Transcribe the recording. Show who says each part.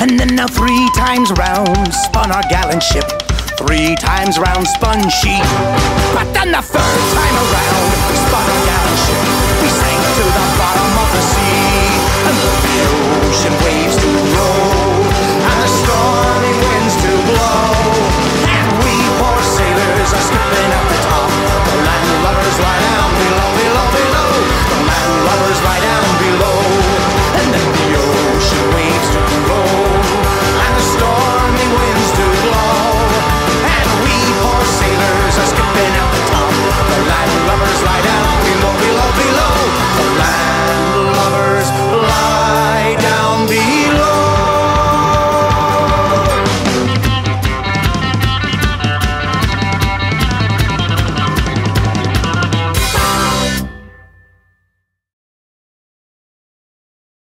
Speaker 1: And then now three times round spun our gallant ship. Three times round spun she. But then the third time around spun our gallant